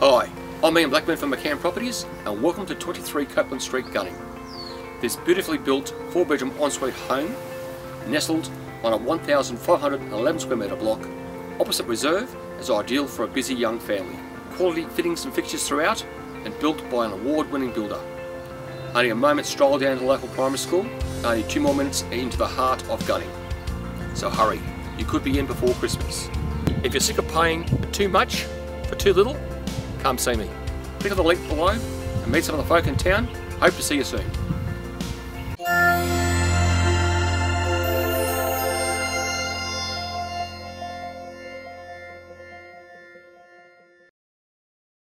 Hi, I'm Ian Blackburn from McCann Properties and welcome to 23 Copeland Street, Gunning. This beautifully built four bedroom ensuite home nestled on a 1,511 square metre block opposite Reserve is ideal for a busy young family. Quality fittings and fixtures throughout and built by an award winning builder. Only a moment's stroll down to the local primary school, only two more minutes into the heart of Gunning. So hurry, you could be in before Christmas. If you're sick of paying too much for too little, come see me. Click on the link below and meet some of the folk in town. Hope to see you soon.